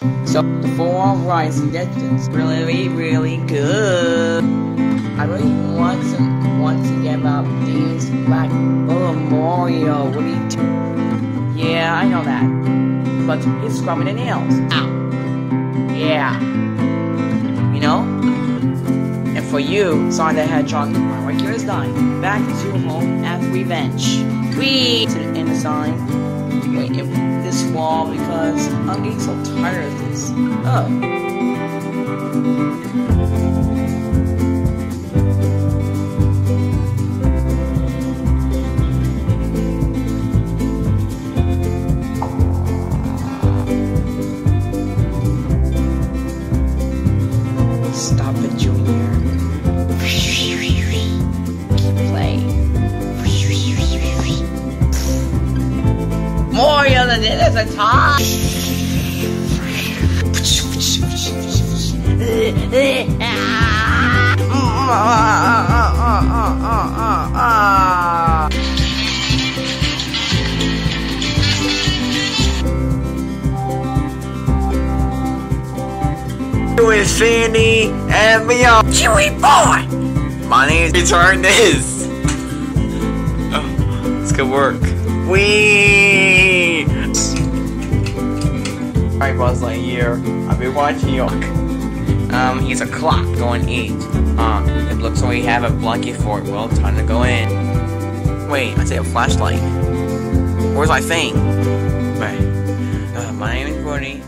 So the four rising distance really, really good. I really want to want to get about these oh Mario, what are you do? Yeah, I know that. But he's scrubbing the nails. Ow. Yeah. You know? And for you, Sonic the Hedgehog, my work here is done. Back to home at revenge. We to the end of sign. Wall because I'm getting so tired of this. Oh. Stop it, Junior. More than it is a top. with Sandy and Meow. Chewy boy! My name's Return This. Oh, it's good work. Wee! Alright, Buzz Lightyear. I've been watching you. Um, he's a clock going eight. Uh, it looks like we have a blanket for it. Well, time to go in. Wait, I say a flashlight. Where's my thing? Right. Uh, my name is Brody.